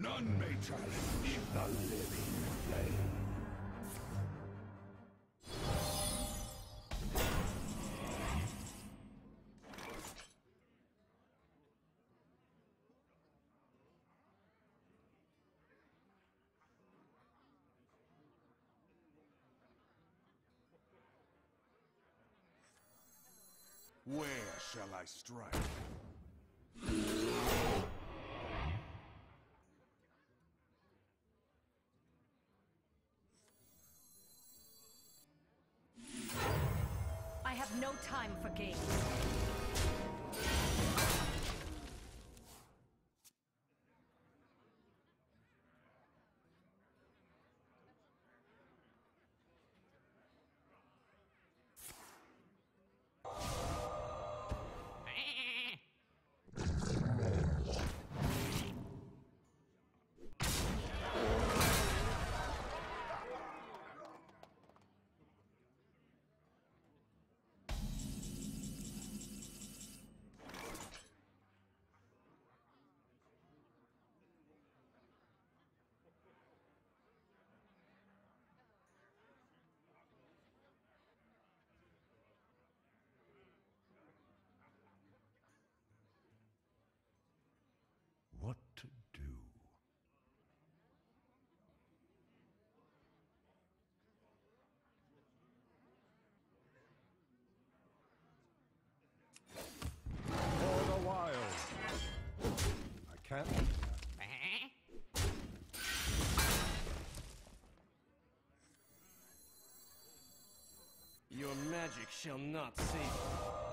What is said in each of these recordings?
None may challenge the living flame. Where shall I strike? Time for games. What to do? For the wild. I can't. Your magic shall not save you.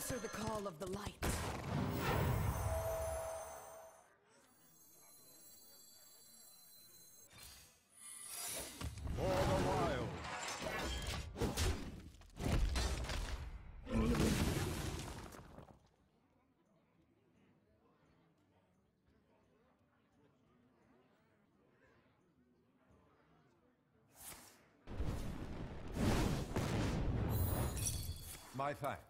Answer the call of the light. For the wild. My thanks.